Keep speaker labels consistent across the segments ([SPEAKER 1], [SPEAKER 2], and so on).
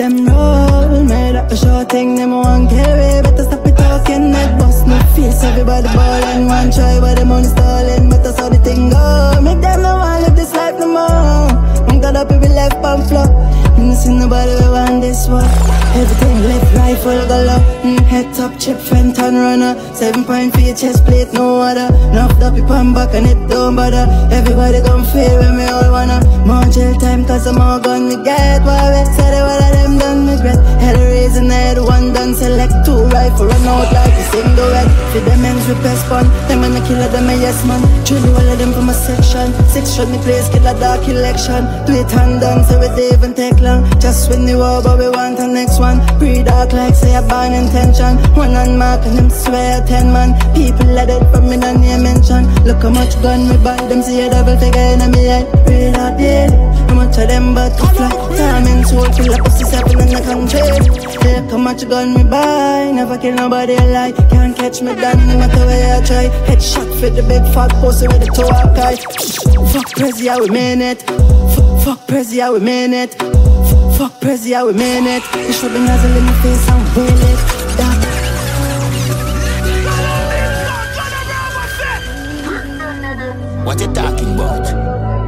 [SPEAKER 1] them roll. Made up a short thing, them one carry. Better stop it talking, that bust no face. Everybody ballin', one try, but the money stalling But that's how the thing go. Make them no one live this life no more. I'm got up every life on floor Nobody we want this one Everything left, rifle, galore mm, Head top, chip, Fenton runner. Seven point for your chest plate, no other Enough up your pan back and it don't bother. Everybody come feel when me all wanna. More jail time cause I'm all me get Why we said it, all of them done regret Had a reason, I had one done Select two rifle, run out like a single red. For them ends with best fun. Them and the killer, them a yes man. Truly all of them from a section. Six shot me place, kill a dark election. Do it hand done so we even take long Just when you over, we want the next one. Pre-dark like say a bad intention. One on mark and them swear ten man. People let it from me, no name mention. Look how much gun we buy, them see a double figure in me head Real out daily, how much of them but to fly Time and soul, fill up pussy seven in the country. Look how much gun me buy, never kill nobody alive. Can't catch me down, no matter where I try. Headshot for the big fat pussy with the toe up Fuck crazy, how we mean it. F Fuck crazy, how we mean it Fuck crazy, how we mean it You should be nozzle in the face and wheel it That
[SPEAKER 2] What you talking about?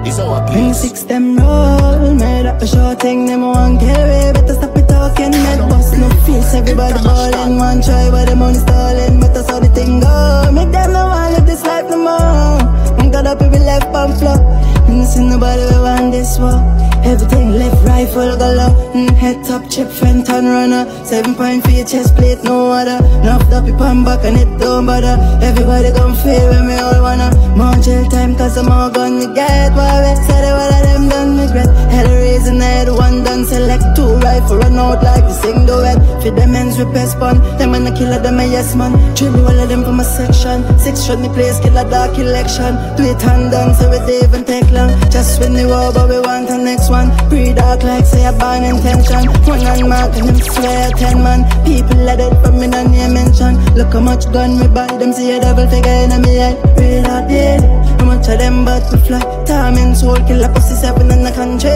[SPEAKER 2] It's our place.
[SPEAKER 1] six them roll Made up a short thing, them one carry. Better stop it talking, head bust no face. Everybody ballin', one try, but the money stalling But that's how the thing go. Make them no one live this life no more. I'm got up every life on floor Ain't see nobody want this war. Everything left, rifle, galore mm, Head top, chip, Fenton runner. Seven point for your chest plate, no other Enough up your back and it don't bother. Everybody come feel when me all wanna. More jail time cause I'm all gonna get Why we said it, all of them done regret? Had a reason, I had one done Select two rifle, run out like the sing duet For them ends with best fun Them and the killer, them a yes man. Dribble all of them from a section. Six shot me place, kill a dark election. Do it hand down so it even take long. Just when you over, we want the next one. Pre-dark like say a bad intention. One on mark and them swear ten man. People let it from me, name mention. Look how much gun we buy, them see a double figure in me head Real out How much of them but to fly Time and soul, kill a pussy seven in the country.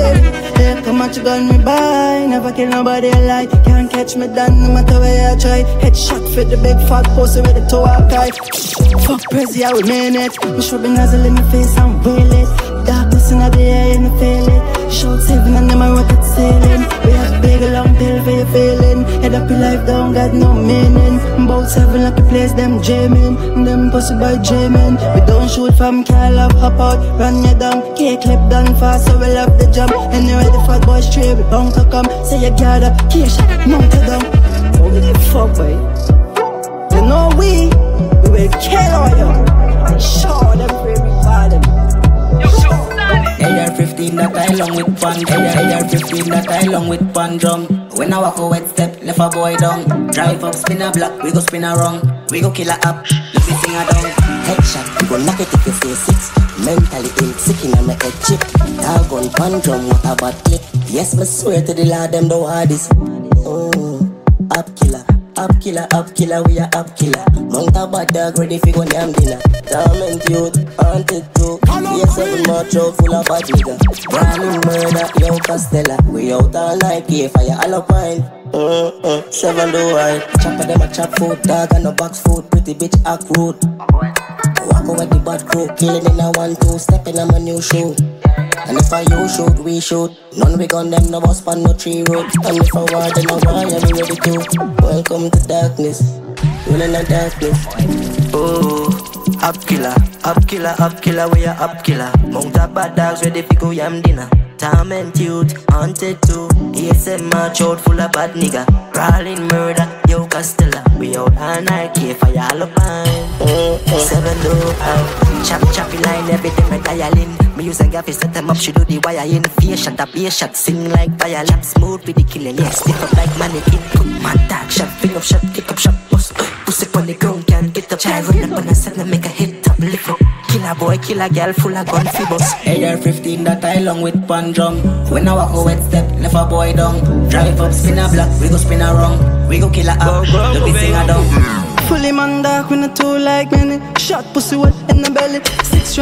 [SPEAKER 1] Yeah, how much gun me by. Never kill nobody alive Can't catch me down no matter where I try. Headshot for the big fat pussy with the toe high Fuck crazy, I would mean it Me should be nozzle in my face and wheel it Darkness in the air and I feel it Shout seven and them a rocket sailing. We have big long tail for your feeling. Head up your life down, got no meaning. About seven like a place, them jamming. Them pussy by jamming. We don't shoot from Cal up, hop out, run you down K-clip done fast, so we love the jump Anyway, the fat boy straight, we bound to come um. Say you got up gather, cash, mount it down we the fuck, boy. You know we, we will kill all you. And
[SPEAKER 3] AR-15 that I long with pan AR-15 that I long with pan drum. When I walk a wet step, left a boy down. Drive up, spin a block, we go spin a wrong. We go kill a up, let me sing a down
[SPEAKER 4] Headshot, we go knock it if you say six. Mentally ill, sick in my head chip. Dog on pan drum, what a bad clip Yes, me swear to the Lord, them the hardest Oh, up killer up killer, up killer, we are up killer. Mount a bad dog ready for go damn dinner. Torment youth, haunted too. Yes, seven more throat full of bad nigga. Browning murder, yo Castella. We out all night, K fire alpine. Uh-uh, seven do I. Chopper them a chop food, dog and no box food. Pretty bitch act rude. Walk away the bad crew, killing in a one two, stepping on my new shoe. And if I you shoot, we shoot. None we gun them, no boss pan, no tree road. And if I war, then I war, we ready to. Welcome to darkness, rolling in darkness.
[SPEAKER 3] Oh, up killer, up killer, up killer, we are up killer. Mount a bad dogs ready for go yam dinner. Torment youth, haunted too. ASM march out full of bad nigga. Crawling murder, yo Castella. We out all night, K fire alpine. Seven do out. Chop choppy line every day me dialing. Me use a gaffy set them up, she do the wire in. Face shot, a bass shot, sing like fire. Chop smooth with the killing, yeah. Stiff up like mannequin. Cook my dark shot, finger shot, kick up shot, bust. Pussy on the ground, can't get up. Child run up on a set, make a hit up, lift up. Kill a boy, kill a girl, full of gun fibers. AR-15 that I long with pan drum. When I walk a wet step, left a boy down. Drive up, spin a block, we go spin a wrong. We go kill a up, the be sing a down.
[SPEAKER 1] Fully man dark, we not too like many. Shot pussy wet in the belly. Six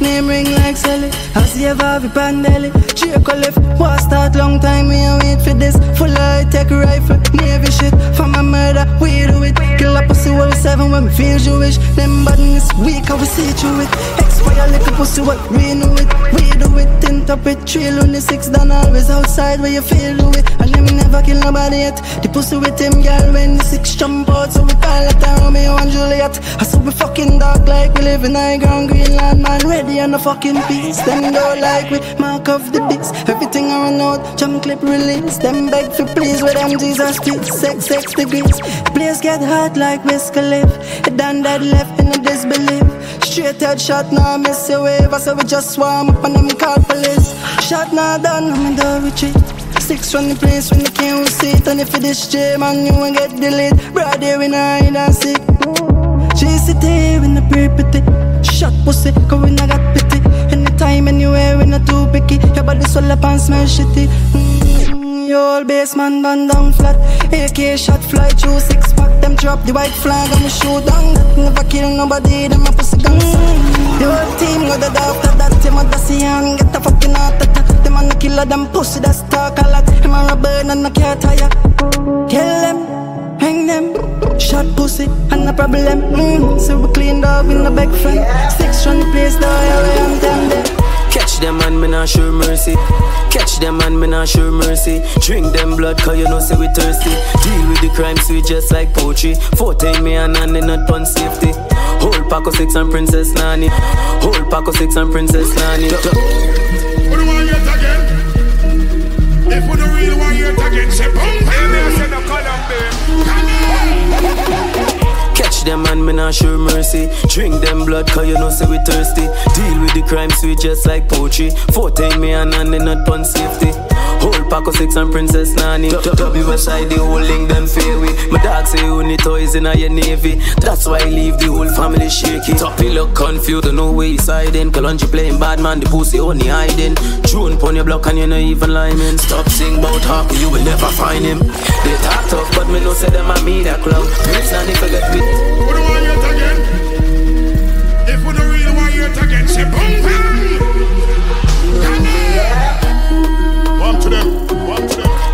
[SPEAKER 1] name ring like Sally. I see a Vavi Pandeli. Jacob left, war start long time. We wait for this. Full high tech rifle, navy shit. For my murder, we do it. Kill a pussy all seven when we feel Jewish. Them badness weak, I will see through it. X fire little pussy, what we know it. We do it. Tint up it, Three on the six, done always outside where you feel do it. And them never kill nobody yet. The pussy with him, girl, when the six jump out, so we call it a Romeo and Juliet. I saw we fucking dark like we live in high ground Greenland, man. Ready on the fucking peace. Them go like we mark of the beast. Everything I run out, jump clip release. Them beg for please with them Jesus feet. Sex, sex degrees. Place get hot like Whisker live. It done that left in a disbelief. Straight head shot, now miss a wave. I say we just swarm up and them call police. Shot now done, I'm in the retreat. Six from the place when you can't see it And if you this J man, you won't get delayed day we not hide and seek GCT when the pretty Shot pussy, cause we not got pity. Anytime, anywhere, we not too picky Your body swell up and smell shitty. Mm, Your old basement band down flat. AK shot fly through six pack. Them drop the white flag and we shoot down. Never kill nobody, them a pussy gun whole team got the that and get the fucking heart attack Them and the killer, them pussy that's talk a lot. Them a burn and I can't tire Kill them, hang them. Shot pussy and a problem. Mm. So we clean dog in the back front. Six run the place, yeah, we am them
[SPEAKER 5] Catch them and me not show mercy. Catch them and me not show mercy. Drink them blood cause you know say we thirsty. Deal with the crime sweet just like poetry. Fourteen me and none not pun safety. Whole pack of six and Prince Swanny. Whole pack of six and Prince Swanny.
[SPEAKER 6] What do you want yet again? If we don't really want yet again, say boom.
[SPEAKER 5] Them me not show mercy. Drink them blood cause you know say we thirsty. Deal with the crime sweet just like poetry. Fourteen me and none not pun safety. Whole pack of six and Prince Swanny. W side the whole link them fairway. My dog say you need toys in your navy. That's why I leave the whole family shaky. Toppy look confused, don't know where he's hiding. Kalonji playing bad man, the pussy only hiding. Drone pon your block and you know even liming. Stop sing about hockey, you will never find him. They talk tough, but me no say them a me that club. Prince Swanny forget with.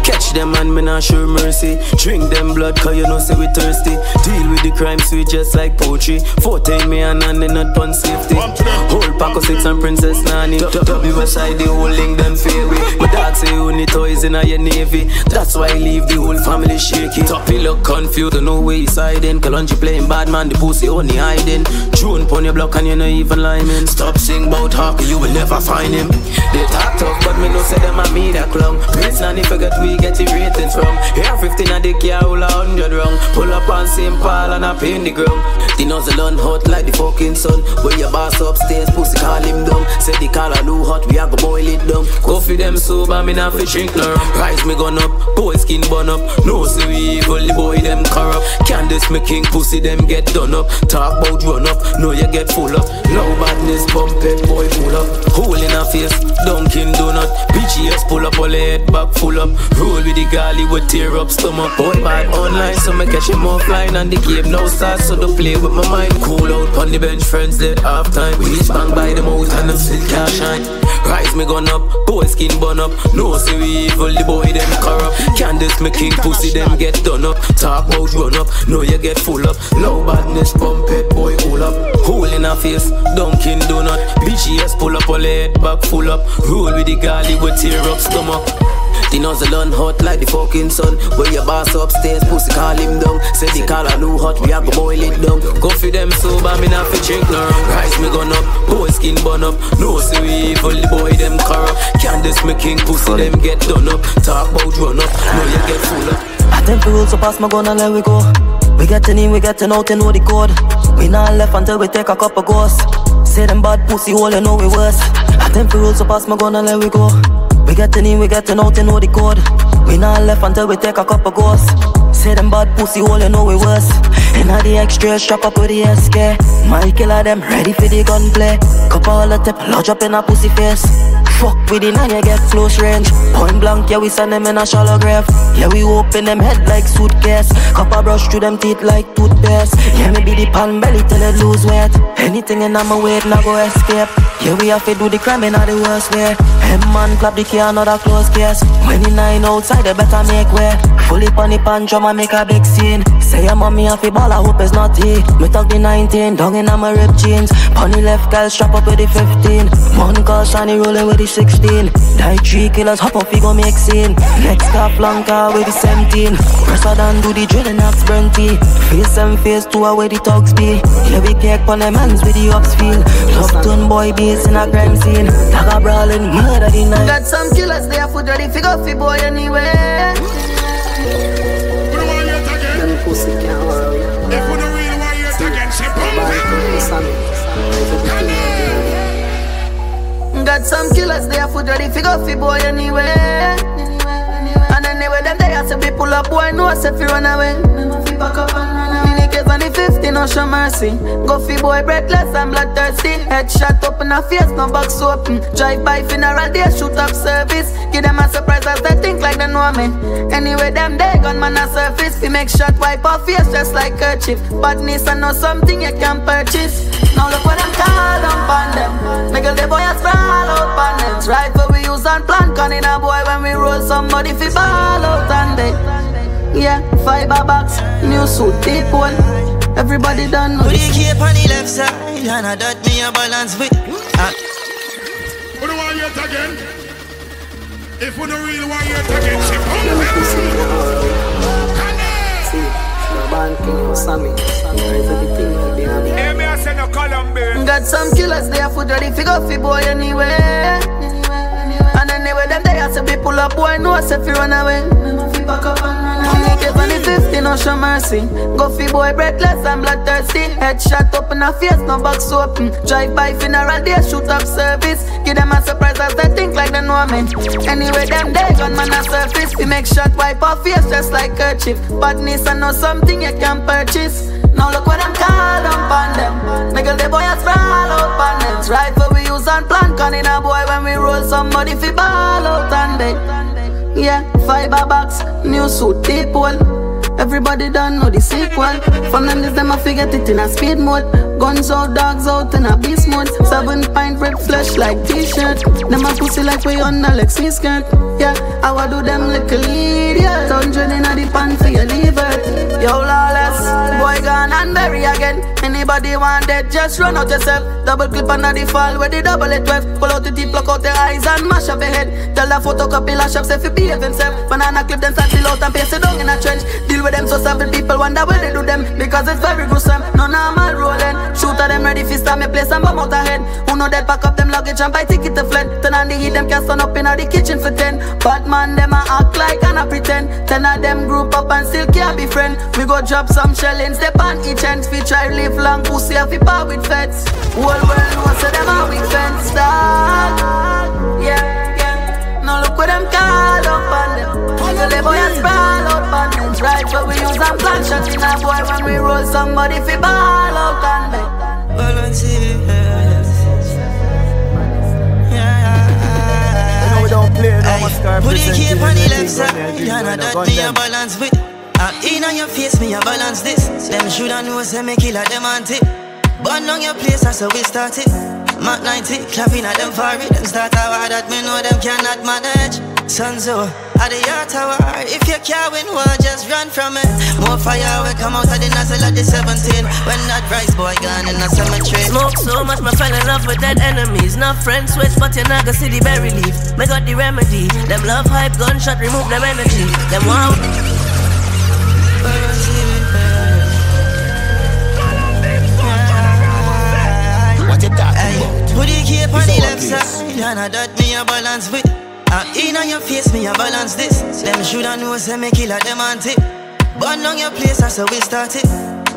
[SPEAKER 5] Catch them and me not show mercy. Drink them blood cause you know say we thirsty. Deal with the crime sweet just like poetry. Fourteen me and none not pun safety. Whole pack of six and Prince Swanny. W side the whole link them fairway. My dog say you need toys in your navy. That's why I leave the whole family shaky. Toppy look confused, don't know where he's hiding. Kalonji playing bad man, the pussy only hiding. Drone pon your block and you know even liming. Stop sing about hockey, you will never find him. They talk tough, but me no say them a me that clown. Prince Swanny forget we get the ratings from. Here 15 a the car, all a hundred wrong. Pull up on St. Paul and I paint the ground. The nozzle on hot like the fucking sun. When your boss upstairs, pussy call him down. Say the collar too hot, we a go boil it down. Go for them sober, me not fi drink no rum. Rise me gun up, boy skin bun up. No see we evil, the boy them corrupt. Candice me king, pussy them get done up. Talk about run up, know you get full up. No badness, bump it, boy pull up. Hole in a face, Dunkin' Donut. BGS pull up, all head back full up. Roll with the galley with tear up stomach. Boy bad online, so me catch him offline. And the game now starts, so don't play with my mind. Cool out on the bench, friends dead half time. We each bang by the mouth and them still can't shine. Rise me gun up, boy skin bun up. No see we evil, the boy them corrupt. Candice me king, pussy them get done up. Talk about run up, know you get full up. No badness, pump it, boy cool up. Hole in a face, Dunkin' Donut. BGS pull up, all head back full up. Roll with the galley with tear up stomach. The nozzle on hot like the fucking sun. When your boss upstairs, pussy call him down. Say the collar new hot, we a go boil it down. Go for them sober, me not fi drink no rum. Rise me gun up, boy skin bun up. No see we evil, the boy them corrupt. Candice me king, pussy them get done up. Talk about run up, no you get full up.
[SPEAKER 3] I think the rules so pass my gun and let we go. We getting in, we getting out, you know the code. We not left until we take a couple ghosts. Say them bad pussy hole, you know we worse. I think the rules so pass my gun and let we go. We getting in, we getting out, you know the code. We not left until we take a couple ghosts. Say them bad pussy all you know we worse. Inna the extra strap up with the SK. My killer them ready for the gunplay. Couple all the tip lodge up in a pussy face. Fuck with it and you get close range. Point blank, yeah, we send them in a shallow grave. Yeah, we open them head like suitcase. Copper brush through them teeth like toothpaste. Yeah, me be the pan belly till it lose weight. Anything in my weight, now go escape. Yeah, we have to do the crime in the worst way. Hem man clap the key, another close case. When the nine outside, they better make way. Fully pon the pan drum and make a big scene. Say your mommy have a ball, I hope it's not he. Me talk the 19, down in my rib jeans. Pony left, girl strap up with the 15. Mon call shiny rolling with the 16. Die three killers, hop up, we go make scene. Next car flanker with the 17. Pressure than do the drilling, axe tea. Face and face to where the thugs be. Yeah, we cake pon them hands with the ups feel. Love turn boy base in a crime scene. A brawling murder the night.
[SPEAKER 7] Got some killers there, foot ready, figure fi boy anyway. Got some killers there, foot ready, figure fi boy anyway. And anyway, them they say we pull up, boy, no, say fi run away. Minikes on the 50, no show mercy. Go fi boy, breathless and bloodthirsty. Headshot up in the face, no box open. Drive by funeral, they shoot up service. Give them a surprise as they think like they know me. Anyway, them they gunman a surface. We make shot wipe off face just like kerchief. Badness and know something you can purchase. Now look what them call them on them. Make the boy a sprawl out on them. Rifle we use and plant gun in a boy when we roll somebody fi ball out and they. Yeah, fiber box, new suit, deep one. Everybody done know
[SPEAKER 3] Put the
[SPEAKER 7] this.
[SPEAKER 3] cape on the left side and I dot me a balance with. Ah,
[SPEAKER 6] We don't want yet again. If we don't really want yet again, say boom,
[SPEAKER 8] the band king for Sammy. Sammy is everything will be on me.
[SPEAKER 6] Hear me, I say no Columbia.
[SPEAKER 7] Got some killers there, foot ready, figure fi boy anyway. And anyway, them they say we pull up, boy, no, say fi run away. Niggas on the 50, no show mercy. Go boy, breathless and bloodthirsty. Headshot up in the face, no box open. Drive by funeral, they shoot up service. Give them a surprise as they think like they know me. Anyway, them they gunman a surface. We make shot wipe off face just like kerchief. Badness I know something you can purchase. Now look what them call them on them. Make the boy a sprawl out on them. Rifle we use and plan gun in a boy when we roll somebody fi ball out and they. Yeah, fiber box, new suit, deep one. Everybody done know the sequel. From them this them I forget it in a speed mode. Guns out, dogs out in a beast mode. Seven pint red flesh like t-shirt. Them a pussy like we on a Lexi skirt. Yeah, I wa do them little idiot. Hundred in a the pan for your liver. Yo lawless, boy gone and bury again. Anybody want that, just run out yourself. Double clip under the fall where the double it 12. Pull out the teeth, pluck out the eyes and mash up your head. Tell the photocopy lash up, say if you behave himself. Banana clip them, fill out and paste it down in a trench. Deal with them so savage people wonder where they do them. Because it's very gruesome, no normal rolling. Shooter them ready for stab me place and bomb out ahead. Who know that pack up them luggage and buy ticket to fled. Turn on the heat, them can on up in the kitchen for ten. Batman them a act like and a pretend. Ten of them group up and still can't be friend. We go drop some shellings, step on each end. We try live long, pussy off par with feds. Whole world know say them a weak fence dog. Yeah, yeah. Now look what them call up on them. Tell the boy and sprawl out on them. Right, but we use and plant shot in a boy when we roll somebody fi ball out on them.
[SPEAKER 3] volunteers. Yeah.
[SPEAKER 9] know we don't play no more
[SPEAKER 3] Put the cape on the left side,
[SPEAKER 9] presenting
[SPEAKER 3] and I
[SPEAKER 9] when they
[SPEAKER 3] that me a balance with. Uh, in on your face, me a balance this. Them shoulda know say me killer them anti. Burn on your place, that's how we start it. Mac 90, clapping at them for it. Them start a war that me know them cannot manage. Sunzo, at the yard tower. If you can't win war, just run from it. More fire will come out of the nozzle at the 17. When that rice boy gone in the cemetery.
[SPEAKER 10] Smoke so much, my fell in love with dead enemies. Not friends switch, but you're not gonna see the berry leaf. Me got the remedy. Them love hype, gunshot, remove them energy. Them wow.
[SPEAKER 2] What you talking about?
[SPEAKER 3] put the cape on the left side, and I that me a balance with. Uh, in on your face, me a balance this. Them shoulda know say me killer them anti. Burn on your place, that's how we start it.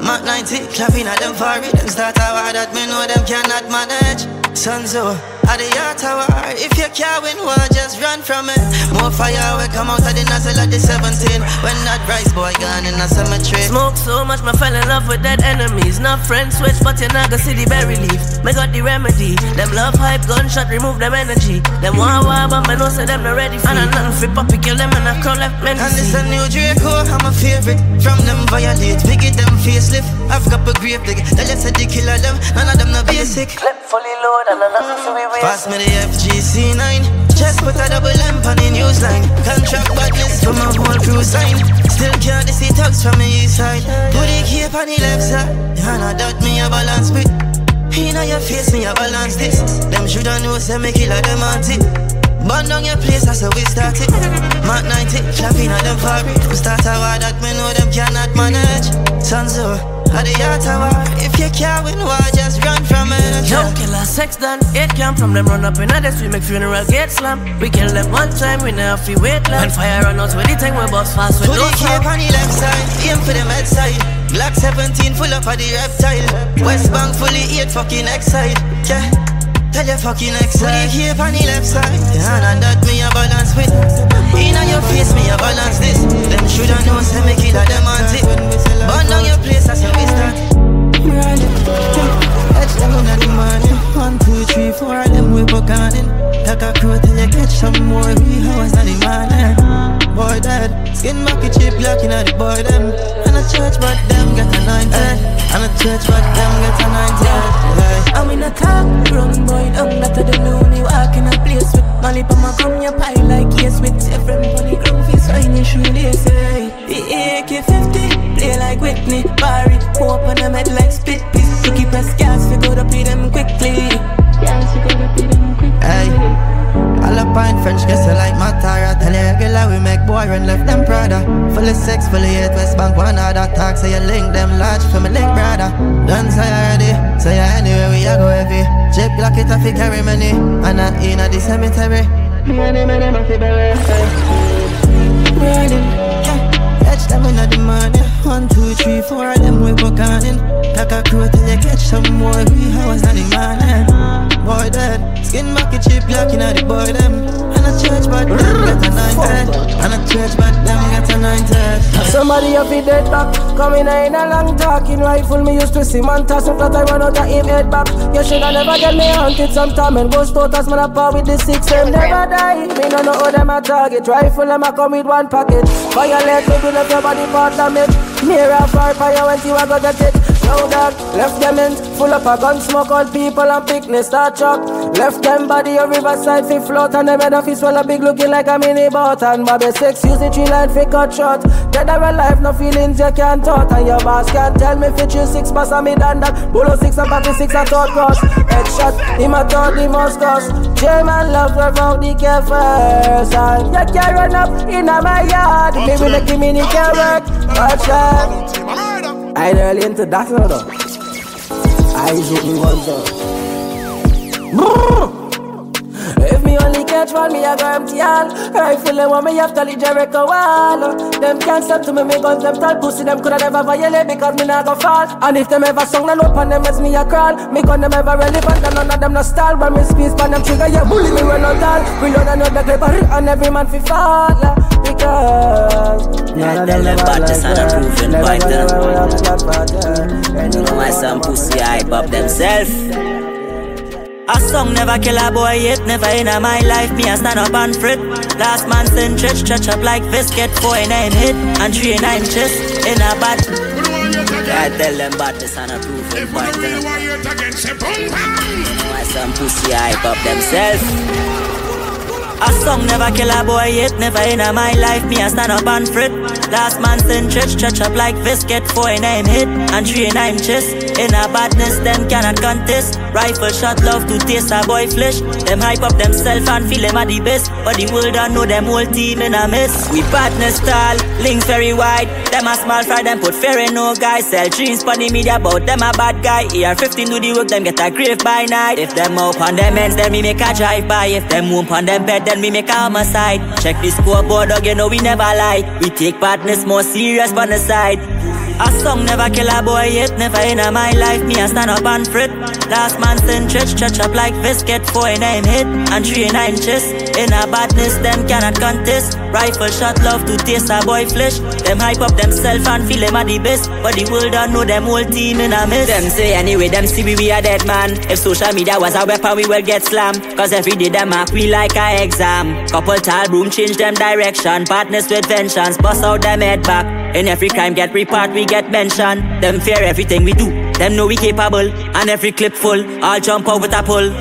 [SPEAKER 3] Mac 90, clapping at them for it. Them start a war that me know them cannot manage. Sunzo,
[SPEAKER 11] at the yacht tower. If you can't win war, just run from it. More fire will come out of the nozzle at the 17. When that rice boy gone in a cemetery.
[SPEAKER 12] Smoke so much, my fell in love with dead enemies. Not friends switch, but you're not gonna see the berry leaf. Me got the remedy. Them love hype, gunshot, remove them energy. Them want war, but me know say them not ready for. And I nothing for puppy, kill them and I crawl left men.
[SPEAKER 11] And this a new Draco, I'm a favorite. From them violate, we get them facelift. I've got a grave dig. You said the killer them, none of them no basic.
[SPEAKER 12] Clip fully load and nothing for we waste.
[SPEAKER 11] Pass me the FGC9. Just put a double lamp on the news line. Contract badness for my whole crew sign. Still can't see tugs from the east side. Put the cape on the left side. And I doubt me a balance bit. Inna your face, me a balance this. Them shoulda know say me killer them auntie. Burn down your place, that's how we start it. Mac 90, clapping at them for it. We start a war that me know them cannot manage. Sunzo, the. If you can't win war, just run from it.
[SPEAKER 12] Young killer, sex done, it come from them run up in others, we make funeral get slam. We kill them one time, we never feel wait long. When fire run out, with the time we bust fast with
[SPEAKER 11] Put
[SPEAKER 12] no
[SPEAKER 11] the cape on the left side, aim for the med side. Glock 17 full up of the reptile. West Bank fully 8 fucking exide. Yeah. Tell your fucking ex Put the cape on the left side Yeah, and that me a balance with Inna your face me a balance this. Them shoulda know say me killer them auntie Burn down your place how we start Run Catch them in the morning One, two, three, four of them we book on in Take a crew till you catch some more We hours in the morning Boy dead Skin back chip locking at the boy them And a church but them get anointed And a church but them get anointed
[SPEAKER 10] I'm in a car, run boy down that the moon. You walk in a place with Molly pa my come your pie like yes with Ephraim funny ground face sign your shoelace. The AK-50 play like Whitney Barry, open them head like spit
[SPEAKER 11] like it a fi carry money And not in a the cemetery. Me and them and them a fi bury eh? Riding, yeah. Catch them in the morning. One, two, three, four of them we book on in Take a crew till you catch some more We hours in the morning eh? Boy dead. Skin back a chip locking at the boy them a church but them get anointed And a church but them get anointed
[SPEAKER 13] Somebody up in dead back. Coming in a long talking rifle. Me used to see man toss flat I run out of him head back. You shoulda never get me hunted sometime. And ghost out as man power with the six. Them never die. Me no know how them a target. Rifle them a come with one packet. Violate me build up your body part damage Mirror fire fire when you a go get it No dog Left them in full up a gun smoke on people and picnic start truck Left them body a riverside fi float And them head office well a big looking like a mini boat. And Bobby six use the tree line fi cut short. Dead or alive no feelings you can't talk And your boss can't tell me fi chill six pass and me done that. Bullet six and party six a third cross. Headshot him a third the most cost. German love out the care first And you can't run up in my yard. Me will give me the work. Watch that I I shoot me one though if me only catch one, me a go empty all feel them want me after the Jericho wall Them can't step to me, me guns them tall Pussy them coulda never violate because me not go fall. And if them ever song, then open them as me a crawl. Me gun them ever relevant, and none of them no style. When me squeeze pan them trigger, yeah, bully me when no tall Reload the clipper, and every man fi fall Because
[SPEAKER 14] none of them never like that Never, You know why some pussy hype up themselves a song never kill a boy yet, never in my life. Me a stand up and fret. Last man send church, stretch up like fist, get four in nine hit and three in nine chest in a bat. I tell them about this and a proof in point. Why some pussy hype up themselves? A song never kill a boy yet, never in my life. Me a stand up and fret. Last man send church, church up like fist, get four in nine hit and three in nine chest. In a badness, them cannot contest. Rifle shot love to taste a boy flesh. Them hype up themself and feel them are the best. But the world don't know them whole team in a mess. We partners tall, links very wide. Them a small fry, them put fair and no guy. Sell dreams for the media about them a bad guy. Here 15 do the work, them get a grave by night. If them up on them ends, then me make a drive by. If them womp on them bed, then me make a homicide. Check the scoreboard, dog, you know we never lie. We take partners more serious on the side. A song never kill a boy yet, never in a my my life, me a stand up and fret. Last man send church, church up like biscuit, four in nine hit, and three in nine chest. In a badness, them cannot contest. Rifle shot love to taste a boy flesh. Them hype up themself and feel them are the best. But the world don't know them whole team in a mess. Them say anyway, them see we, we a dead man. If social media was a weapon, we will get slammed. Cause every day them mark we like a exam. Couple tall broom change them direction. Partners with vengeance, bust out them head back. In every crime get report, we get mention. Them fear everything we do. Them know we capable. And every clip full, I'll jump out with a pull.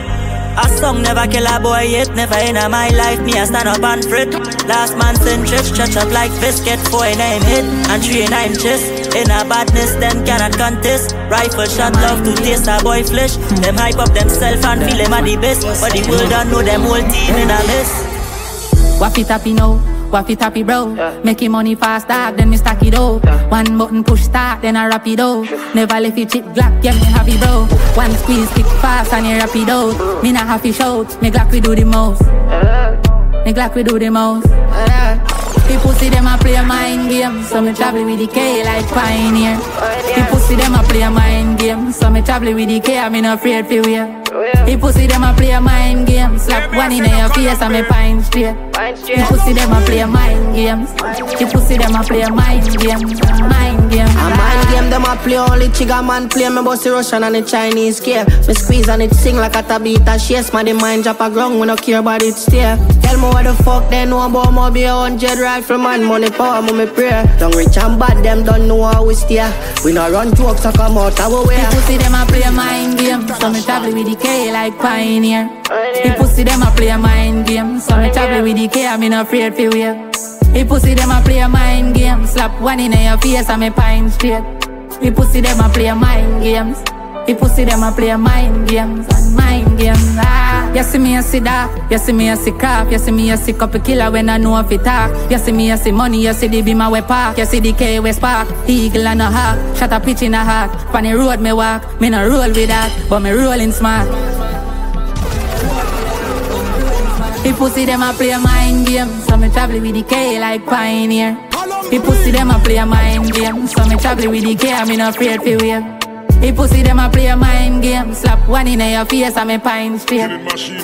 [SPEAKER 14] A song never kill a boy yet, never in a my life. Me a stand up and fret. Last man send church, church up like biscuit, four in nine hit, and three in nine chest. In a badness, them cannot contest. Rifle shot love to taste a boy flesh. Them hype up themself and feel them are the best, but the world don't know them whole team in a mess.
[SPEAKER 15] Waffy tappy no, waffy tappy bro. Making money fast start, then me stack it up. One button push start, then I wrap it up. Never left it chip glock, yeah me happy bro. One squeeze kick fast and you wrap it out. Me not happy shout, me glock we do the most. Me glock we do the most. People see them a play a mind game, so me travel with the K like pioneer. People see them a play a mind game, so me travel with the K, I'm not afraid for wear. People see them a play mind game, slap one in your face and me pine straight. People see them a play mind games. People see them a play mind game, mind game.
[SPEAKER 16] A mind game, them a play only Chigga man play me bossy Russian and the Chinese care. Me squeeze and it sing like a tabita chase. My the mind drop a ground, we no care about it stay. Tell me what the fuck they know about me be a hundred rifleman, money power, me me pray. Don't rich and bad, them don't know how we stay. We no run jokes, so come out our way.
[SPEAKER 15] People see them a play mind game, so me travel with the K like pioneer. People see them a play a mind game, so me travel with the K, I'm not afraid for wear. People see them a play a mind game, slap one in your face and me pine straight. People see them a play a mind games. People see them a play a mind games and mind games. Ah, you see me a see that, you see me a see crap, you see me a see couple killer when I know if it talk. You see me a see money, you see the beam a way park, you see the K West Park, eagle and a hawk, shot a pitch in a hawk. Funny road me walk, me no roll with that, but me rolling smart. People see them a play a mind game, so me travel with the K like pioneer. People see them a play a mind game, so me travel with the K, I'm not afraid for wave. People see them a play a mind game, slap one in your face and me pine straight.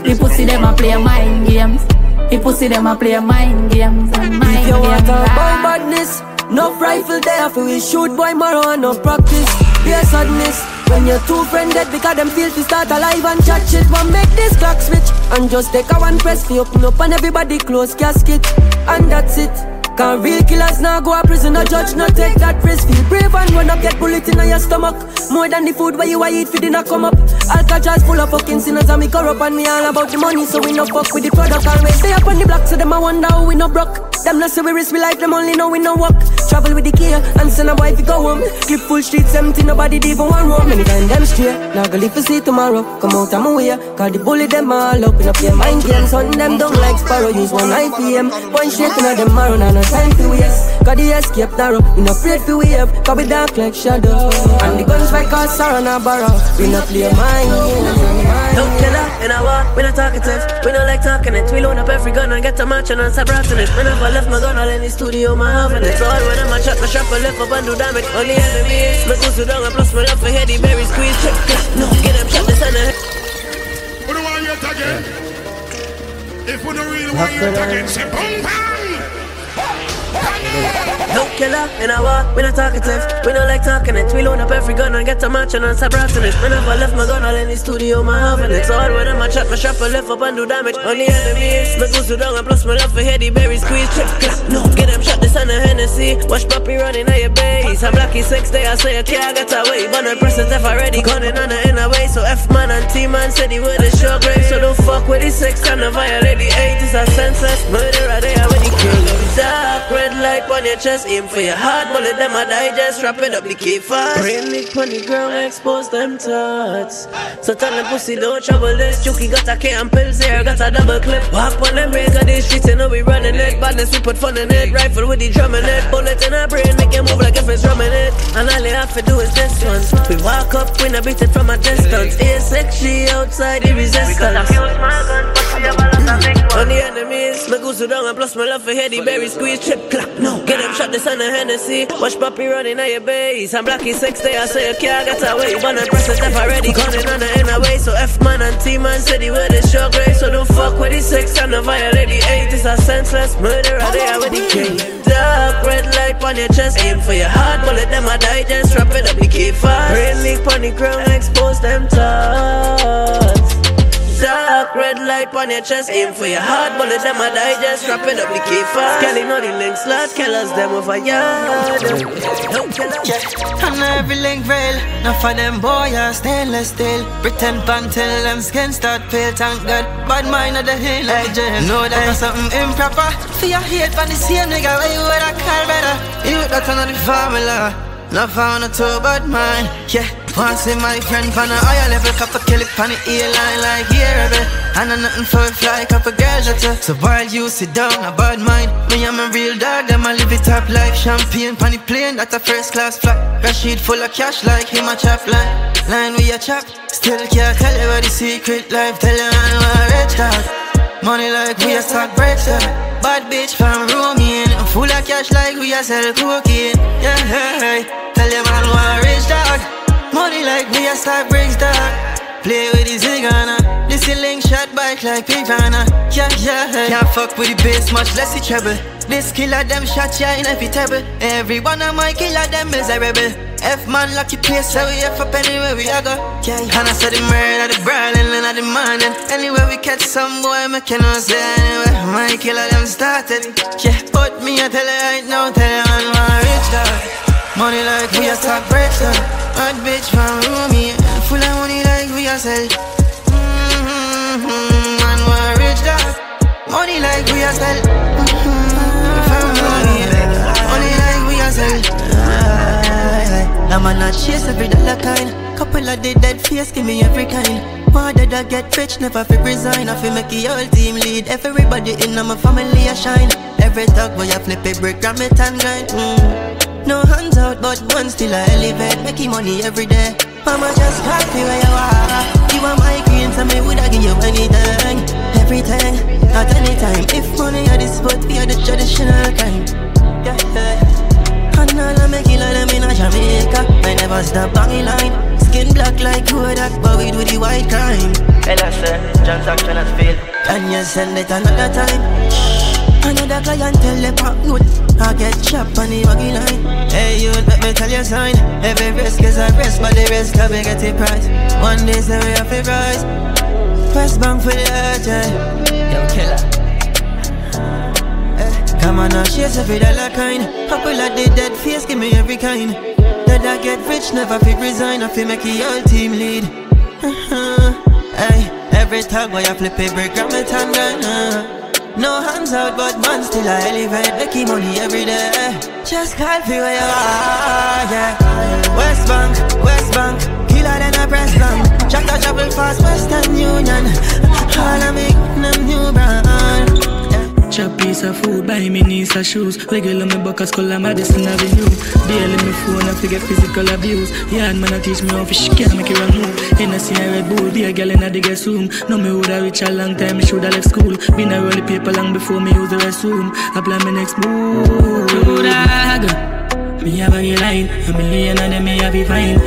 [SPEAKER 15] People see them a play a mind games. People see them a play a mind games and mind
[SPEAKER 13] If you want
[SPEAKER 15] games.
[SPEAKER 13] to
[SPEAKER 15] Ah.
[SPEAKER 13] buy badness, no rifle there for we shoot boy tomorrow and no practice. Be a sadness when your two friend dead because them feel to start alive and chat shit. One make this clock switch and just take a one press fi open up and everybody close casket and that's it. Cause real killers now go a prison, no judge, no take that risk. Feel brave and run up, get bullet in your stomach. More than the food where you a eat, fi dinner come up. Alcatraz full of fucking sinners and me corrupt and me all about the money, so we no fuck with the product. Always stay up on the block, so them I wonder how we no broke. Them no say we risk we life, them only know we no walk. Travel with the gear and send a boy fi go home. Clip full streets empty, nobody even one room. Many time them straight, now go live to see tomorrow. Come out of my way, cause the bully them all up in up your mind games. Hunt them don't like sparrow, use one 9 p.m. One shake in them marrow, now no time for waste. Cause the escape narrow, we no afraid for wave, cause we dark like shadow. And the guns like us sorrow na borrow, we no play mind. Games.
[SPEAKER 12] Don't kill her in a war, we not talkative. We don't like talking it, we load up every gun and get a match and start rotting it. Whenever I left my gun all in the studio, my having it. So all when I'm a shot, my shot, I left up and do damage. Only enemies, my goose down and plus my love for heady berry squeeze. Check, no, get them shot, this and a
[SPEAKER 6] Who do want yet again? If we don't really want yet again, say boom bang.
[SPEAKER 12] Don't kill her in a war, we not talkative. We don't like talking it, we load up every gun and get a match and start rotting it Whenever I left my gun all in the studio, my having it So all when I'm a shot, my shot, I left up and do damage Only enemies, my goose down and plus my love for heady berry squeeze. Check, yeah, no, get them shot, this and a Hennessy. Watch Poppy running at your base. I'm lucky six day, I say, I got away. But no present F already gunning on the inner way. So F man and T man said he would have show grave. So don't fuck with the sex and the violate the eight. It's a senseless murder out there when you kill Dark red light on your chest, aim for your heart Bullet them a digest, wrap it up the key fast. Brain leak on the ground, expose them thoughts. So tell them pussy don't trouble this. Chucky got a K and pills here, got a double clip. Walk on them break of these streets, you know we running it. Badness we put fun in it, rifle with the drum in it. Bullet in our brain, make it move like if it's drumming it. And all you have to do is this one We walk up, we no beat it from a distance. Stunts. A outside the resistance. On the enemies, me goose down and plus my love for heady berry. Squeeze chip clap. No, get them shot the sun of Hennessy. Watch Poppy running at your base. I'm six day, I say you can't get away. Wanna press it, already gunning on the inner way. So F man and T man said he the show grade. So don't fuck with the six and the violate the eight. It's a senseless murder, I there with the king. Dark red light on your chest, aim for your heart. Bullet them, I digest, wrap it up, the key fast. Rain leak on the ground, expose them thoughts. Red light on your chest, aim for your heart, bullet them a digest, wrap it up the key fast. Kelly know the links, last killers them over yard.
[SPEAKER 11] And every link rail, enough of them boy are stainless steel. Pretend until them skin start pale, thank God. Bad mind of the hill, like jail. Know that hey. something improper. For your hate for the same nigga, where you would have call better. You got another formula. Not found a two bad mind, yeah. Want see my friend on a higher level, couple kill it on the A-line like yeah, rebel. And I'm nothing for a fly, couple girls at you. So while you sit down, a bad mind, me I'm a real dog, them I live it up like champagne on the plane, that's a first class flight. Rashid full of cash like him a chop line. Line we a chop, still can't tell you the secret life, tell you I'm a rich dog. Money like we a stock breaker. Bad bitch from Romeo, full of cash like we a sell cocaine. Yeah, hey, hey. tell man, I'm a rich dog. Money like me, I start bricks down. Play with the zigana. This link shot bike like piranha. Yeah, yeah, Can't fuck with the bass, much less the treble. This killer, them shot yeah inevitable. Every one of my killer, them miserable. F man lucky place, so we F up anywhere we a go. Yeah, and I saw the murder, the brawling, and the morning. Anywhere we catch some boy, you know say anyway. My killer, them started. Yeah, but me, I tell you right now, tell you I'm a rich dog. Money like we a stock breaker. Bad bitch from Rumi. Full of money like we a sell. Mm-hmm. Man, we a rich dog. Money like we a sell. Mm-hmm. From Rumi. Money like we a sell. I'm a not chase every dollar kind. Couple of the dead face, give me every kind. Did I get rich? Never feel resign. I feel make the whole team lead. Everybody in my family a shine. Every talk boy I flip it, break, gram it and grind. Mm. No hands out, but one still I elevate. Making money every day. Mama just happy where you are. You are my queen, so me woulda give you anything, everything, at any time. If money are the spot, we are the traditional kind. Yeah, yeah. And all of me killer them in a Jamaica. I never stop banging line. Skin black like Kodak, but we do the white crime.
[SPEAKER 12] Ella sir, transaction has failed.
[SPEAKER 11] Can you send it another time? Another client tell them pop note I get chopped on the buggy line. Hey you, let me tell you sign. Every risk is a risk But the risk have a get it price One day say we have to rise. Press bang for the earth, yeah Yo killer. Eh, Come on now, chase every dollar kind Couple of the dead face, give me every kind. That I get rich, never feel resign I feel make the whole team lead. Hey, every time where you flip it, break, grab gun uh. No hands out, but man still I elevate Making money every day. Just call for where you are, yeah. West Bank, West Bank Killer than a press bank. Chaka travel fast, Western Union. All I make them new brand
[SPEAKER 10] Chop piece of food, buy me niece of shoes. Regular me buck a skull and Madison Avenue. Barely me phone, I forget physical abuse. Yeah, man, I teach me how fish can make it wrong move. Hennessy and Red Bull, be a girl in the guest room Know me woulda reach a long time, me shoulda left school. Been a roll the paper long before me use the restroom I plan my next move. The Me have a line, a million of them me have be fine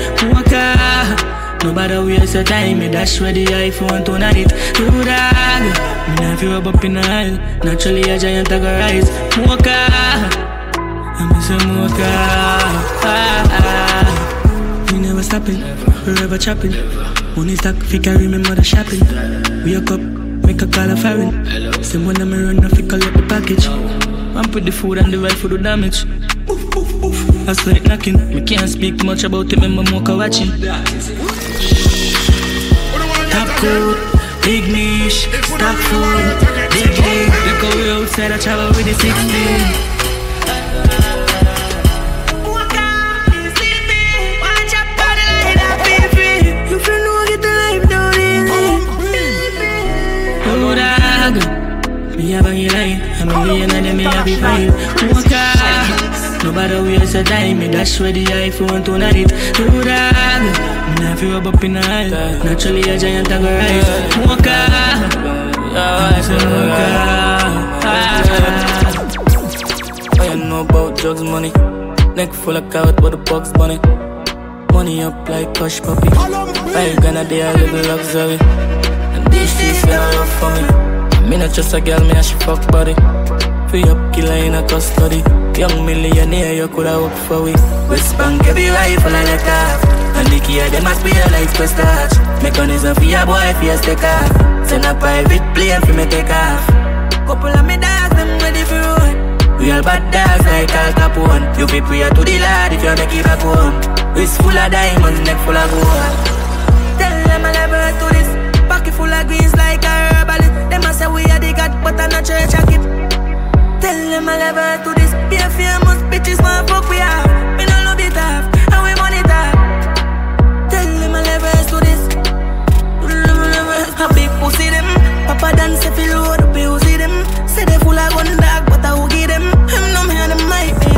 [SPEAKER 10] Walker Nobody waste your time, me dash where the iPhone tonight You dog, me not feel up in the aisle Naturally a giant I go rise Mocha, I miss a mocha. Ah, ah. We never stopping, forever chopping. Money stack, fi carry me mother shopping. Wake up, make a call a foreign. Same when I'm run, I fi collect the package. Man put the food and the rifle do damage. I saw it knocking. Me can't speak much about it, me mocha watching. Top coat, big niche, stock food, big league. Look how we outside, I travel with the 16. Me have a line, I'm a million and them me have a fine. Walker,
[SPEAKER 17] Nobody waste a time, me dash where the iPhone to not it. Do that. Me not feel up in the eye. Naturally a giant I go rise. I say mocha.
[SPEAKER 18] I know about drugs, money. Neck full of carrot, but the box bunny. Money up like hush puppy. I gonna day a little luxury. And this is not love for me. Me not just a girl, me a she fuck body. Free up killer in a custody. Young millionaire, you coulda work for we. West Bank, every rifle I let off. And the key, they must be a light for starch. Mechanism for your boy, for your stick off. Send a private plane for me take off.
[SPEAKER 10] Couple of me dogs, them ready for run.
[SPEAKER 18] all bad dogs like Al Capone. You be prayer to the Lord if you make it back home. Wrist full of diamonds, neck full of gold.
[SPEAKER 10] Tell them I never do this. Pocket full of greens like a herbalist. Them a say we are the God, but I'm not church a kid. Tell them I never do this. Be a famous bitches, want fuck we have. Me no love it off, and we money top. Tell them I never do this. A big pussy them. Papa dance if you load up, you see them. Say they full of gun dog, but I will give them. Him no me and them might be.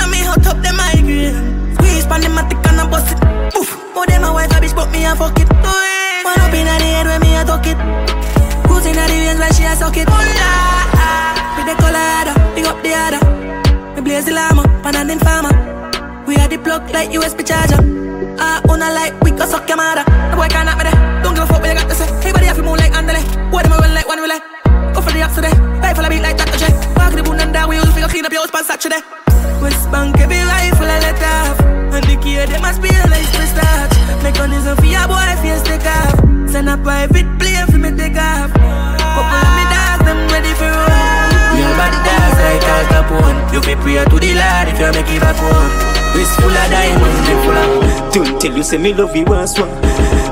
[SPEAKER 10] And me hot up them migraine. Squeeze pan them a tick and a bust it. Poof. But them a wife a bitch, but me a fuck it. One up inna the head when me a tuck it. Who's inna the veins when she a suck it? Hola. The color, big up the other. Me blaze the llama, pan and farmer. We are the plug like USB charger. Ah, uh, una like we can suck your mother. The boy can't me there. Don't give a fuck what you got to say. Everybody have to move like Andale. What am I run like one will Go for the ox today. Rifle a beat like Dr. J. Walk the boon and down. We use figure clean up your house pan Saturday. West Bank every rifle I let off. And the key they must be a nice to start. Mechanism for your boy face take off. Send a private plane for me take off. Couple of me dogs them ready for run.
[SPEAKER 18] Real bad dogs like Al Capone. You be prayer to the Lord if you make it back home. Wrist full of diamonds, neck full of
[SPEAKER 5] Don't tell you say me love you once one.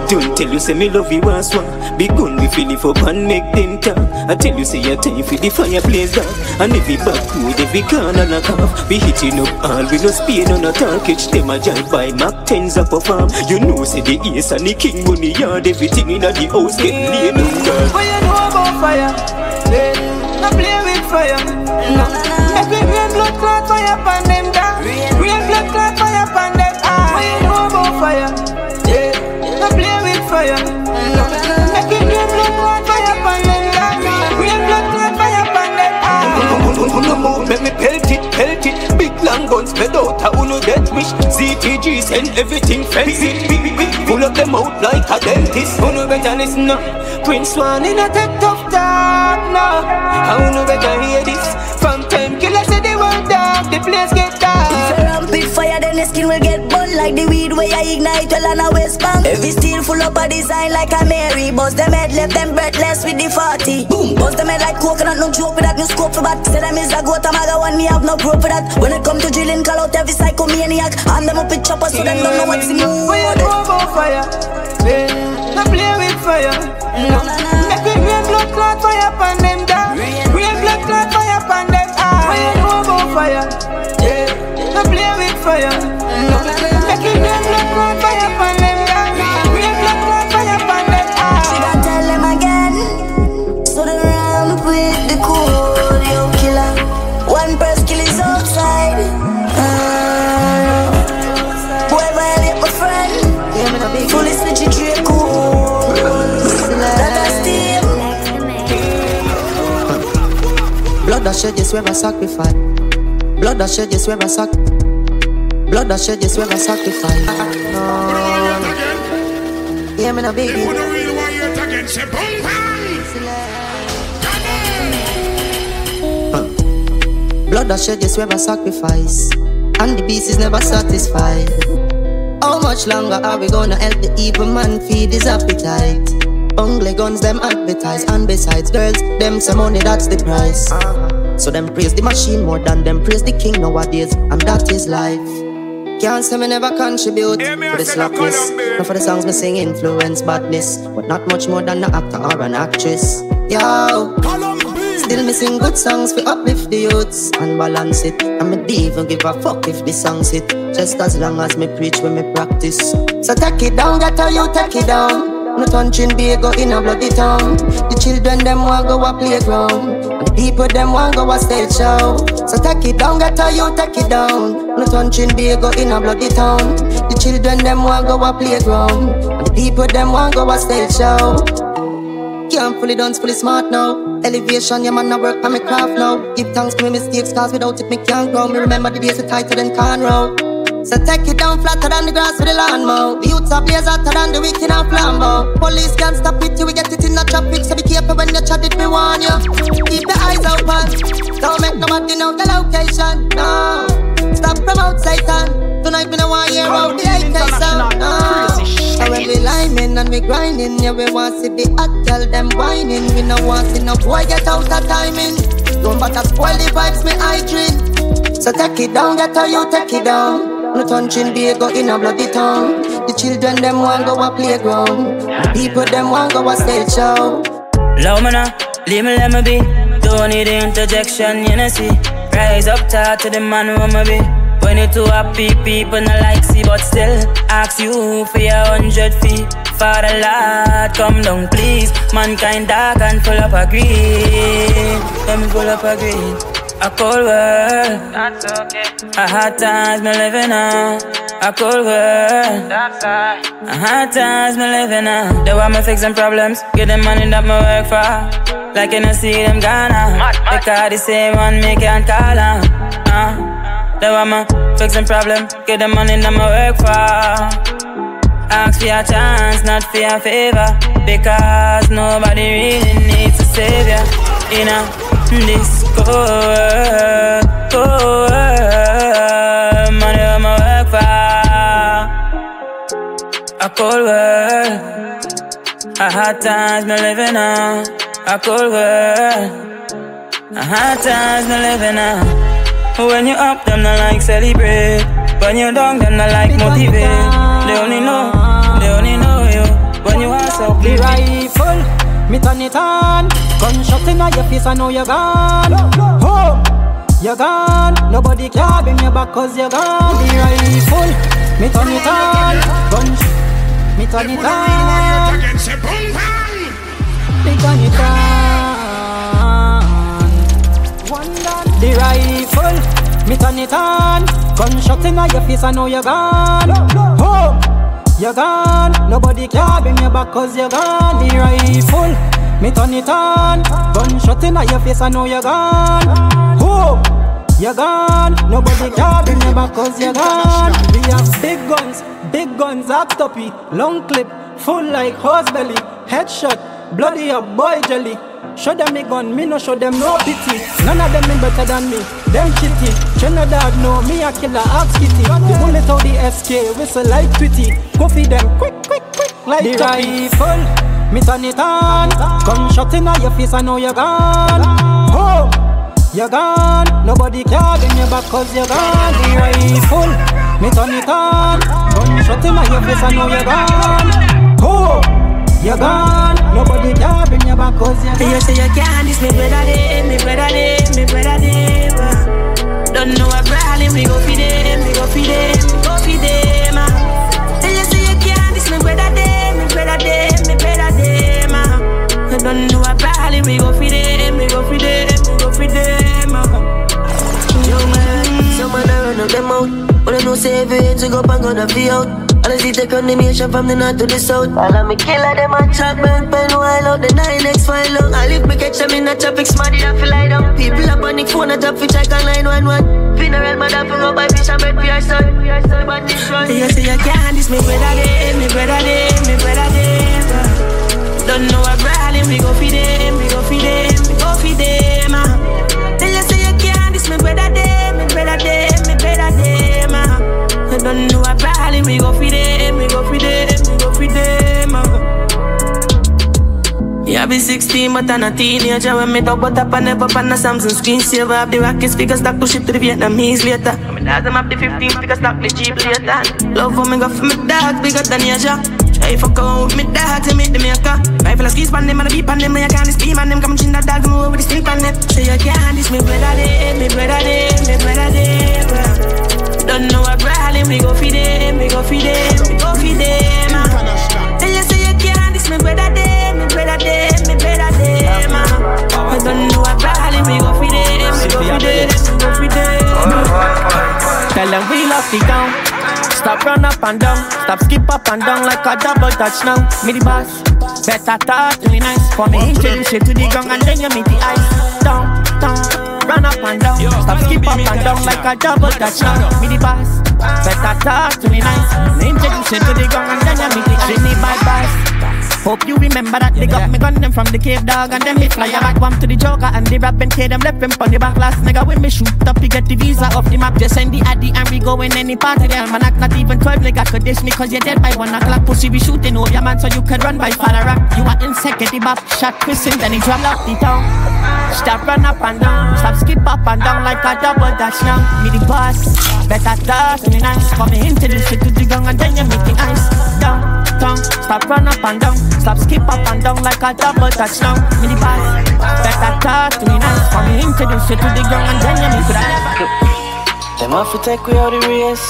[SPEAKER 5] Don't tell you say me love you once one. Big gun we fill it up and make them talk. I tell you say your time for the fireplace down. And every back road, every corner knock off. We hitting up all we no speed on a talk. Catch them a jive by Mac 10s up a farm. You know say the ace and the king money yard. Everything in the house get laid down.
[SPEAKER 10] What you know about fire? Yeah. No play with fire. No. Make me rain blood clot fire them down. Blood clot fire them eye. You know about fire?
[SPEAKER 5] Long guns spread out A uno death wish? ZTG send everything fancy. Pull up them out like a dentist. Uno better listen now Prince One in a tech tough talk now I uno better hear this? From time killer say they want dark The place get dark
[SPEAKER 19] fire then the skin will get burned Like the weed where I ignite well on a West Bank Every steel full up a design like a Mary Bust them head left them breathless with the 40 Boom Bust them head like coconut no joke with that new scope for bat Say them is a goat a maga one me have no proof for that When it come to drilling call out every psychomaniac And them up with choppers so them don't know what's in mood
[SPEAKER 10] What you know about fire? Yeah. No play with fire. No. Make me rain blood clot fire upon them down. Rain blood clot fire upon them eye. What you know about fire? Yeah. No play with fire. No. Make me rain blood clot fire upon them down. Rain blood clot fire upon them eye.
[SPEAKER 19] Should I tell them again? So they ramp with the cool, yo killer. One press kill is outside. Uh, boy violate my friend. Fully snitchy Dre cool. That I steal.
[SPEAKER 20] Blood that shed, yes, where I sacrifice. Blood that shed, yes, where I sac. Blood that shed, yes, where I sacrifice. No. Yeah, me no big
[SPEAKER 6] If you don't really want you again, say boom
[SPEAKER 20] Blood that shed, yes, where I sacrifice. And the beast is never satisfied. How much longer are we gonna help the evil man feed his appetite? Only guns them advertise, and besides girls, them some money that's the price. So them praise the machine more than them praise the king nowadays, and that is life. Can't say me never contribute for the slackness. Not for the songs me sing influence badness, but not much more than an actor or an actress. Yo, still me sing good songs for uplift the youths and balance it. And me don't even give a fuck if the songs hit, just as long as me preach when me practice. So take it down, get how you take it down. Touching be go in a bloody town. The children them want go a playground. And the people them want go a stage show. So take it down, get a you take it down. No touching be go in a bloody town. The children them want go a playground. And the people them want go a stage show. Can't fully done, fully smart now. Elevation, yeah man, I work on my craft now. Give thanks to my mistakes, cause without it me can't grow. Me remember the days are tighter than cornrow. So take it down flatter than the grass with the lawnmower. The youths are blaze hotter than the wicked and flambo. Police can't stop it till we get it in the traffic. So be careful when you chat it, me warn you. Keep your eyes open. Don't make nobody know the location. No. Stop promote Satan. Tonight me no want hear out the AK sound. No. And when we liming and we grinding, yeah we want see the hot girl them whining. We no want see no boy get out of timing. Don't bother spoil the vibes, me I drink. So take it down, get how you take it down. No touching be go in a bloody town. The children them want go a playground. The people them want go a stage show.
[SPEAKER 21] Love me now, leave me let me be. Don't need the interjection, you know see. Rise up top to the man who me be. When you too happy, people not like see, but still ask you for your hundred feet. Father Lord, come down please. Mankind dark and full up of green. Let me full up of green. A cold world.
[SPEAKER 10] That's okay.
[SPEAKER 21] A hard times me living on. A cold world.
[SPEAKER 10] That's.
[SPEAKER 21] A hard times me living on. They want me fixing problems. Get the money that me work for. Like you know see them Ghana. Because the same one me can't call on. Uh. They want me fixing problem. Get the money that me work for. Ask for your chance, not for your favor. Because nobody really needs a savior. You know, this cold, cold money that me work for. A cold world. A hard times me living on. A cold world. A hard times me living on. When you up, them not like celebrate. When you down, them not like motivate. They only know, they only know you. When you are so
[SPEAKER 22] rifle, me turn it on. Gunshot in your face, I know you're gone. Oh, you're gone. Nobody can bring you back cause you're gone. The rifle, me turn it on. Gunshot, me turn it on. Me turn it on. The rifle, me turn it on. Gunshot in your face, I know you're gone. Oh, you're gone. Nobody can bring you back cause you're gone. The rifle, me turn it on. Gunshot in your face, I know you're gone. Oh, you're gone. Nobody can bring you back cause you're gone. We have big guns, big guns, up toppy, long clip, full like horse belly, headshot, bloody up boy jelly. Show them me gun, me no show them no pity. None of them me better than me, them shitty. Trinidad know me a killer, ask kitty. The bullet out the SK, whistle like Twitty. Go feed them quick, quick, quick, like the rifle. Me turn it on, gunshot in your face, I know you're gone. Oh, you're gone. Nobody can bring you back cause you're gone. The rifle, me turn it on, gunshot in your face, I know you're gone. Oh. You're gone, nobody can bring you back cause you're
[SPEAKER 10] You say you can't, this me brother day, me brother day, me brother day. Don't know what brawling, we go feed them, we go feed them, we go feed them. And you say you can't, this me brother day, me brother day, me brother day. You don't know what brawling, we go feed them, we go feed them, we go feed them.
[SPEAKER 11] Yo man, some man run up them out But I know say every hit we go bang on a fee out I see take on the nation from the north to the south? All of me killer them a chat bang pen while out The 9x file long I live me catch them in the traffic smarty that feel lie down. People up on the phone a top fi check on 911 Funeral mother fi go buy fish and bread for your son.
[SPEAKER 10] You say you can't, this me brother day, me brother day, me brother day. Don't know feed them, we go feed them, don't know what brawling, we go feed them, we go feed them, we go feed them. Yeah, I be 16, but I'm a teenager. When me talk about up and never on a Samsung screensaver Have the rockets figure stock to ship to the Vietnamese later. I mean, them have the 15 figure stock the cheap later. Love for me go for me dogs bigger than Asia Try fuck out with me dogs and make them maker Rifle a skis pan them and a beep on them you can't steam on them. Come chin that dog move with the stink on them. Say you can't, this me brother day, me brother day, me brother day bro. Don't know I brawling, we go feed them, we go feed them, we go feed them. Ah. Tell you say you can't, this me
[SPEAKER 23] better
[SPEAKER 10] them, me better them, me better them. Ah. I don't know I brawling, we go feed them, we go feed them, we go feed them.
[SPEAKER 23] Tell them we love it down. Stop run up and down, stop skip up and down like a double touch now. Me the boss, better talk really nice. For me introduce you to the gang and then you meet the ice. Run up and down, stop skip up and down like a double touch now. Me the boss, better talk to me nice. Me introduce you to the gang and then you meet the. Me bad boss. Hope you remember that they got me gun them from the cave dog and then me fly. Back one to the joker and the rapping kid them left him on the back last nigga when me shoot up to get the visa off the map. Just send the addy and we go in any party there man act not even 12 nigga could dish me cause you're dead by one o'clock. Pussy be shooting oh, over your man so you could run by father rap you are in second the bop. Shot twisting then he drop lock the town stop run up and down. Stop skip up and down like a double dash now. Me the boss better to me nice. Come introduce you to the gang and then you make the ice. Down down stop run up and down Stop skip up and down like a double touchdown. Me the boss, better talk to me nice. For me introduce you to the ground and then you meet that.
[SPEAKER 12] Them off to take we out the race.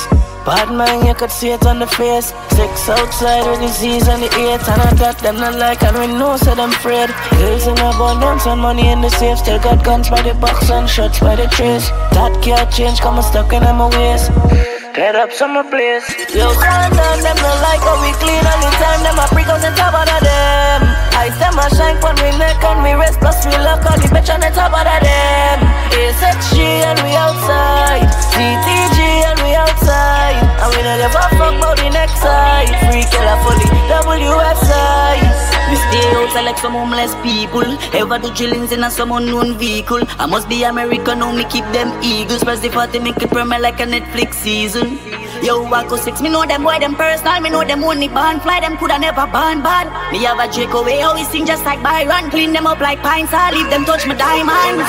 [SPEAKER 12] Bad man, you could see it on the face. Six outside with disease on the eight, and I got them not like, and we know so them afraid. Hills in abundance and money in the safe. Still got guns by the box and shots by the trace. That can't change, come stuck in my waist. Tear up summer place. Yo, on them, no like how we clean all the time. Them a freak on the top of them. Ice them a shine when we neck and we rest. Plus we look all the bitch on the top of them. ASXG and we outside. CTG and we outside. And we don't give a fuck about the next side. Free killer fully. WF side.
[SPEAKER 19] We stay outside like some homeless people. Ever do drillings in a some unknown vehicle. I must be American, now me keep them eagles. Press the 40, make it premier like a Netflix season. Yo, I go six, me know them boy, them personal. Me know them only born fly, them coulda never born bad. Me have a Draco way, always sing just like Byron. Clean them up like pints, I leave them touch my diamonds.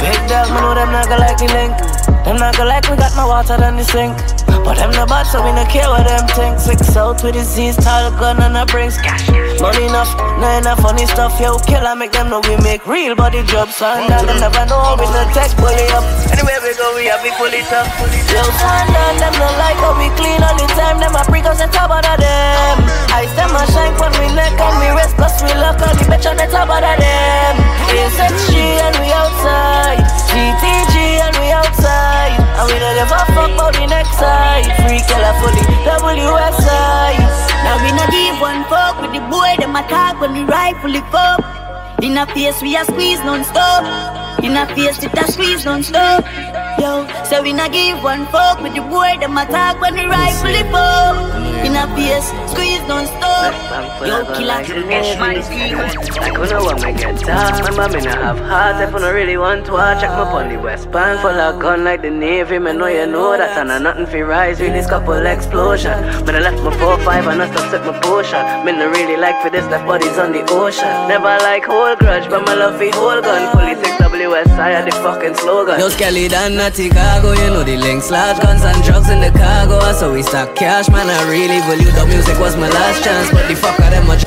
[SPEAKER 12] Big dog, me know them not gonna like the link. Them not gonna like we got my water than the sink. But them no bad, so we no care what them think. Six out with disease, tall gun and a brings cash. Money enough, no enough funny stuff. Yo, killer make them know we make real body jobs. And now them never know we no tech bully up. Anywhere we go, we have we pull it up. Yo, down, them no like how we clean all the time. Them a freak us on top of them. Ice them a shine when we neck and we rest. Plus we look all the bitch on the top of them. ASXG and we outside. GTG and we outside. And we don't give a fuck about the next side. Free killer fully. WF side.
[SPEAKER 19] Now we not give one fuck with the boy, them attack when we rightfully fuck. In a face we a squeeze non-stop. In a face it a squeeze don't stop Yo, so we not give one fuck with the boy, them attack when we rightfully fuck. In a face, squeeze don't stop Yo, killer,
[SPEAKER 12] I could know what me get talk. My mommy not have heart. If I don't really want to watch, check my on the West Bank. Full of gun like the Navy. Me know you know that. And I nothing for rise. Release couple explosion. Man, I left my 4-5 and I still set my potion. Me no really like for this. Left bodies on the ocean. Never like hold grudge, but my love for hold gun. Fully 6WS, I had the fucking slogan.
[SPEAKER 24] Yo, Skelly down at Chicago, you know the links. Large guns and drugs in the cargo. Ah, so we stack cash, man. I really value the music was my last chance. But the fuck out them much.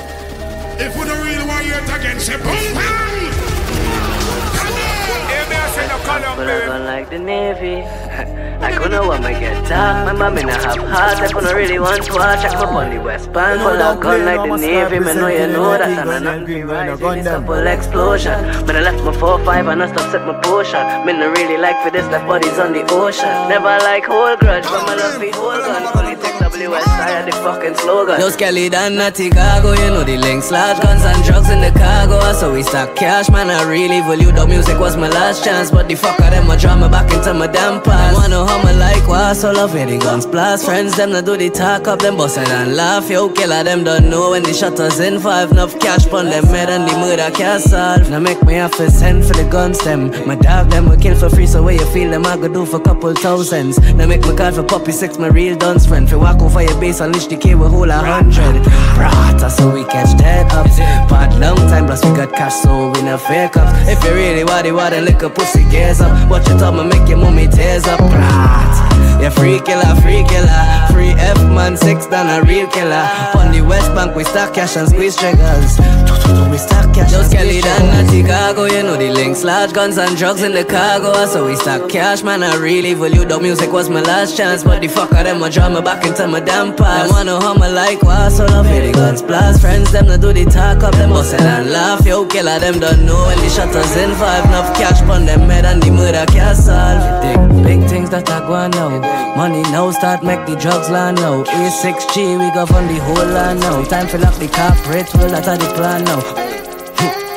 [SPEAKER 6] If we don't really want you to again, say boom bang.
[SPEAKER 12] Full of gun like the Navy. I know what me get talk. My mommy not have heart. I couldn't really want to watch. Check my on the West Bank. Full of gun like the Navy. Me know you know that. And I nothing for rise. Release couple explosion. But I left my 4-5 and I stop set my potion. Me no really like for this. Left bodies on the ocean. Never like hold grudge. But my love for hold gun. WS. I had the fucking slogan.
[SPEAKER 24] Yo, Skelly down at Chicago, you know the links. Large guns and drugs in the cargo. Ah, so we stack cash, man. I really value the music was my last chance. But the fuck out them, I draw me back into my damn past. Wanna how me like what? So love where the guns blast. Friends, them not do the talk up, them bustin' and laugh. Yo, killer, them don't know when the shutters in five. Enough cash pon them head and the murder can't solve. Now make me have to send for the guns, them. My dog, them will kill for free, so where you feel them, I go do for couple thousands. Now make me call for puppy six, my real dunce friend. For walk your base, unleash the K, we hold a hundred. Brata, so we catch dead up Bad long time, plus we got cash, so we no fake ups. If you really want it, want a lick a pussy, gaze up. Watch your tongue, make your mommy tears up. Brat. Yeah, free killer, free killer. Free F man, six down a real killer. On the West Bank, we stack cash and squeeze triggers. We stack cash Just Kelly down at Chicago, you know the links. Large guns and drugs in the cargo. Ah, so we stack cash, man. I really value the music was my last chance. But the fuck out them, I draw me back into my damn past. Them wanna how me like what, so love the guns blast. Friends, them not do the talk up, them bustin' and laugh. Yo, killer, them don't know when the shutters in five. Enough cash pon them head and the murder can't solve. Big, big things that I go on now. Money now start make the drugs land now. A6G, we go fund the whole land now. Time fill up the corporate, well, that's the plan now.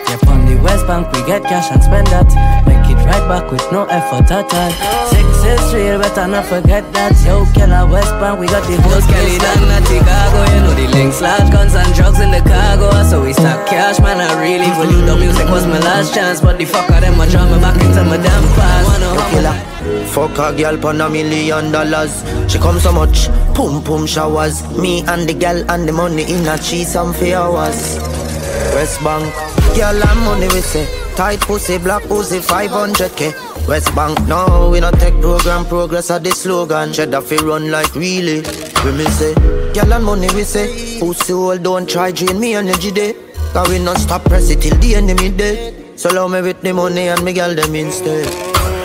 [SPEAKER 24] Yep, on the West Bank, we get cash and spend that. Make it right back with no effort at all. Six is real, better not forget that. Yo, killer West Bank, we got the whole Kelly down at Chicago. You know the links, large guns and drugs in the cargo. So we stack cash, man. I really value the music was my last chance. But the fuck out them, I draw me back into my damn past. Wanna.
[SPEAKER 25] Fuck a girl pon a million dollars. She come so much, pum pum showers. Me and the girl and the money in a cheese and for hours. West Bank, girl and money we say. Tight pussy, black pussy, 500k. West Bank, no, we not take program progress at the slogan. Cheddar fi run like really. We me say, girl and money we say. Pussy hole don't try drain me energy day. Cause we not stop press it till the enemy dead. So love me with the money and me girl them instead.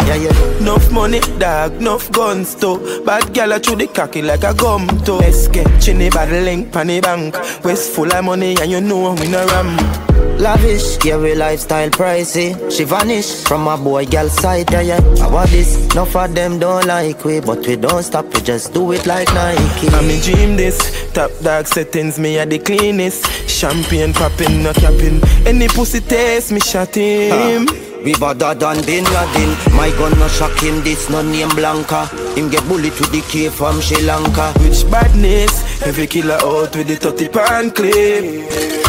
[SPEAKER 25] Yeah, yeah.
[SPEAKER 26] Enough money, dog, enough guns too. Bad gal chew the cocky like a gum too. Get chinny bad link pan the bank. West full of money and you know we no ram.
[SPEAKER 25] Lavish, yeah, we lifestyle pricey. She vanish from my boy girl side, yeah, yeah. I want this, enough of them don't like we, but we don't stop, we just do it like Nike.
[SPEAKER 26] I me dream this, top dog settings, me are the cleanest. Champagne popping, no capping. Any pussy taste, me shot him.
[SPEAKER 25] We better than Bin Laden My gun no shock him, this no name Blanca Him get bullied to the cave from Sri Lanka
[SPEAKER 26] Which badness, every killer out with the 30 pound clip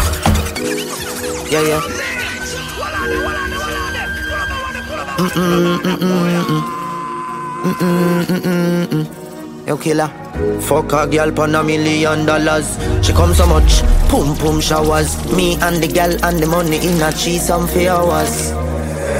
[SPEAKER 25] Yeah, yeah Mm-mm, mm-mm, mm-mm. Yo killer Fuck a girl pon a million dollars She come so much, pum pum showers Me and the girl and the money in a cheese and for hours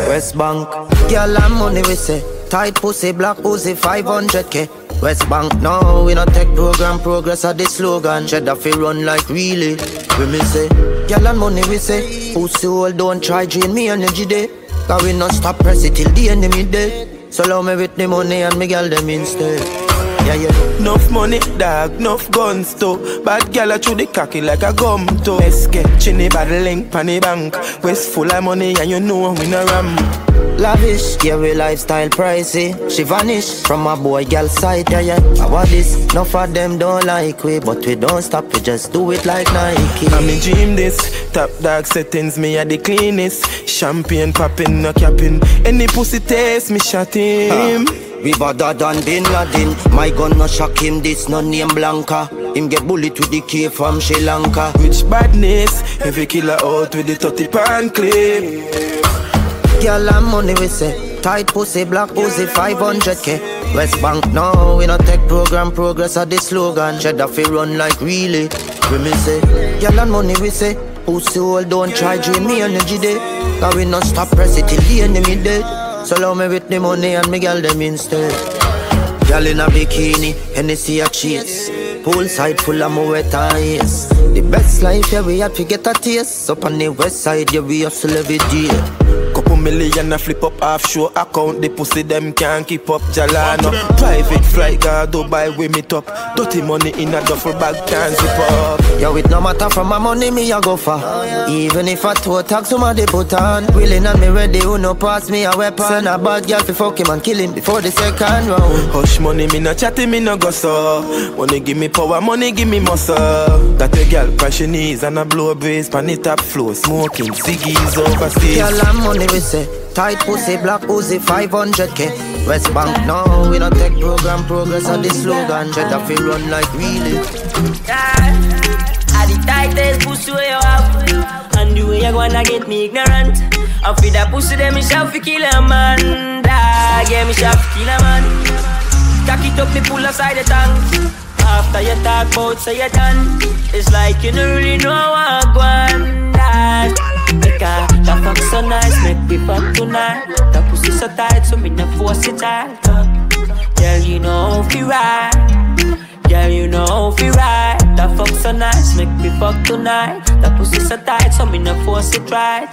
[SPEAKER 25] West Bank. Girl and money we say. Tight pussy, black pussy, 500k. West Bank, no, we not take program progress at the slogan. Cheddar fi run like really. We me say, girl and money we say. Pussy hole don't try drain me energy day. Cause we not stop press it till the enemy dead. So love me with the money and me girl them instead. Yeah, yeah.
[SPEAKER 26] Enough money, dog, enough guns too. Bad gal chew the cocky like a gum too. Let's get chinny bad link pan the bank. West full of money and you know we no ram.
[SPEAKER 25] Lavish, yeah, we lifestyle pricey. She vanish from my boy girl side, yeah, yeah. I want this, enough of them don't like we, but we don't stop, we just do it like Nike.
[SPEAKER 26] I me dream this, top dog settings, me are the cleanest. Champagne popping, no capping. Any pussy taste, me shot him.
[SPEAKER 25] We better than Bin Laden. My gun no shock him, this no name Blanca. Him get bullied with the cave from Sri Lanka.
[SPEAKER 26] Which badness, every killer out with the 30 pound clip.
[SPEAKER 25] Girl and money we say. Tight pussy, black pussy, 500k West Bank, no, we not take program progress at the slogan. Cheddar fi run like really. We me say, girl and money we say. Pussy hole don't try drain me energy day. Cause we not stop press it till the enemy dead So love me with the money and me girl them instead. Girl in a bikini, Hennessy a chase Poolside full of my wet eyes. The best life, yeah, we have to get a taste. Up on the west side, yeah, we hustle every day
[SPEAKER 26] Couple million a flip up offshore account. The pussy them can't keep up. Jahllano. Private flight go Dubai oh, we meet up. Dirty money in a duffel bag can't zip up.
[SPEAKER 25] Yo, it no matter from my money, me a go for. Even if I toe tag somebody put on. Willing and me ready, who no pass me a weapon. Send a bad girl fi fuck him and kill him before the second round.
[SPEAKER 26] Hush money, me no chatting me no go so. Money give me power, money give me muscle. Got a girl crash her knees and a blow breeze pan the top floor. Smoking ciggies overseas.
[SPEAKER 25] Girl and money we say Tight pussy, black pussy, 500k West Bank, no, we don't take program progress on the slogan. Cheddar fi run like really
[SPEAKER 27] Yeah, I the tightest pussy where you have. And the way you gonna get me ignorant. I feel that pussy them me shall fi kill a man. Dog, yeah, me shall fi kill a man. Cock it up, me pull aside the tongue After you talk about say you done. It's like you don't really know what I want Dog Because the fuck so nice, make me fuck tonight. The pussy so tight, so me no force it out. Girl, you know if you right. Girl, you know if you right. The fuck so nice, make me fuck tonight. The pussy so tight, so me no force it right.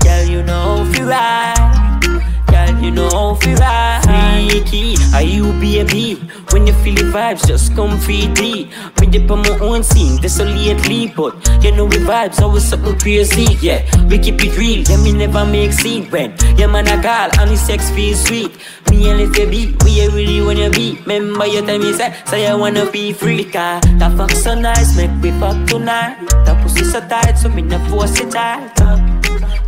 [SPEAKER 27] Girl, you know if you right
[SPEAKER 14] Girl, you know how fi ride. Freaky, are you baby? When you feel the vibes, just come feed me. Me dip on my own scene, desolately, but you know we vibes always something crazy. Yeah, we keep it real, yeah me never make scene when yeah man I call and sex feels sweet. Me and little beat, we you really wanna be. Remember your time you said, say I wanna be free. Cause that fuck so nice, make we fuck tonight. That pussy so tight, so me no force it tight.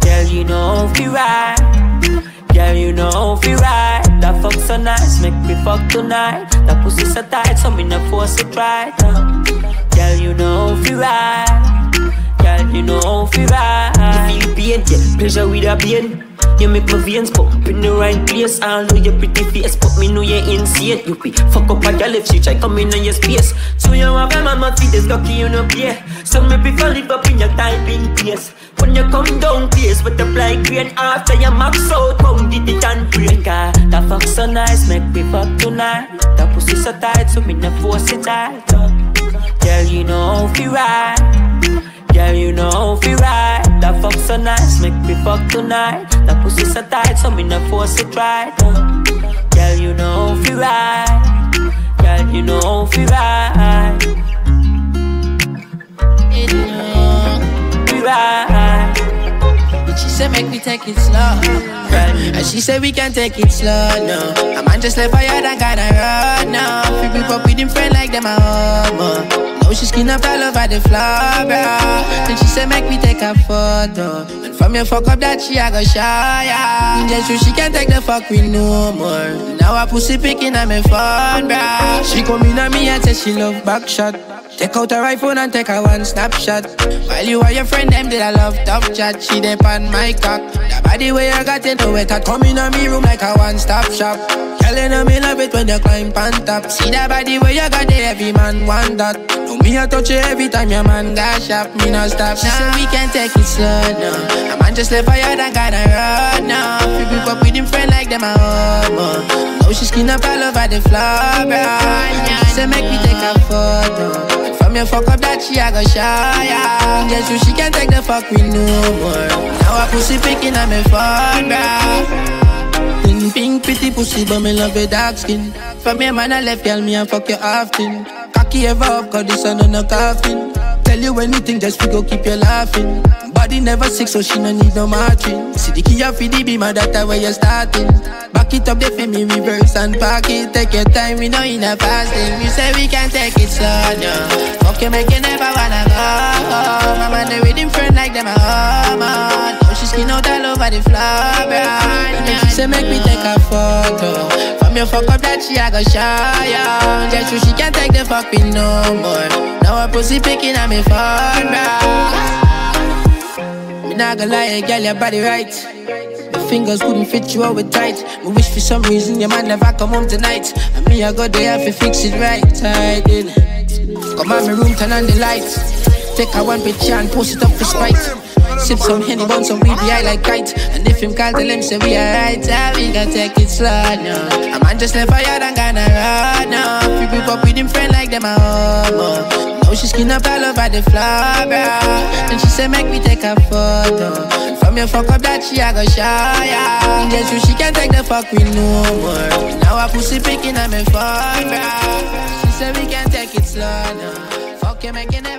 [SPEAKER 14] Girl, you know how fi ride. Girl, you know fi ride. That fuck so nice, make me fuck tonight. That pussy so tight, so me no force it right. Girl, you know fi ride. Girl, you know fi ride. You feel pain, yeah, pleasure with a pain. You make my veins pop in the right place. I know your pretty face, but me know you're insane. You be fuck up a girl if she try come in on your space. So you have a man, my feet is cocky, you know play. So me prefer live up in your typing place. When you come down place with the fly green after you max out, come did it and break. Ah, That fuck so nice, make me fuck tonight. That pussy so tight, so me no force it tight. Girl, you know how fi ride. Girl, you know how fi ride. That fuck so nice, make me fuck tonight. That pussy so tight, so me no force it right. Girl, you know how fi ride. Girl, you know how fi ride. Fi ride.
[SPEAKER 9] She said make me take it slow And she said we can take it slow, no. A man just left fire and gotta run now Free people up with him friend like them a homo Now she skin up all over the floor, bro Then she said make me take a photo And from your fuck up that she I go shy, yeah Just so she can't take the fuck with no more Now I pussy picking on me phone, bro She come in on me and say she love back shot Take out her iPhone and take her one snapshot. While you are your friend, them did I love tough chat. She dey on my cock. The body where you got it, I come in on me room like a one stop shop. You know me love it when you climb on top. See that body way you got there, every man want that. Do me I touch you every time your man dash up. Me no stop. She said we can take it slow now. A man just left fire and gotta run now. Free people up with him friend like them a homo. Now she skin up all over the floor, bro. She said make me take a photo. From your fuck up that she I go shy, yeah. Just so she can take the fuck with no more. Now I pussy picking on me phone, bro. Pink, pink, pretty pussy, but me love your dark skin. From your man I left, girl, me and fuck you often. Ever up, cause this on no coffin. Tell you anything, just we go keep you laughing. Body never sick, so she no need no marching. See the key off the beamer, that where you starting. Back it up, they feel me reverse and park it. Take your time, we know in a fasting. You say we can take it slow, no. Fuck you, make you never wanna go. My man, they with him friend like them a home. She skin out all over the floor, bro. She say make me take a photo. From fuck up that she I go shy, yeah. Just so she can't take the fuck with no more. Now her pussy picking at me phone, bro. Me not gonna lie, girl, your body right. The fingers couldn't fit you out tight. Me wish for some reason your man never come home tonight. And me, I go there to fix it right. I did. Come on, my room, turn on the lights. Take a one picture and post it up for spite. Sip some henny, bun some weed, I like kite. And if him call, tell him say we alright. Yeah, we gon' take it slow now. A man just left fire and gonna run oh, now. Free people up with him friend like them a homo. Oh. Now she skin up all over the floor, bro. Then she say make me take a photo. From your fuck up that she I go shy, yeah. Just so she can't take the fuck with no more. Now I pussy picking me phone, bro. She say we can take it slow now. Fuck you, you never.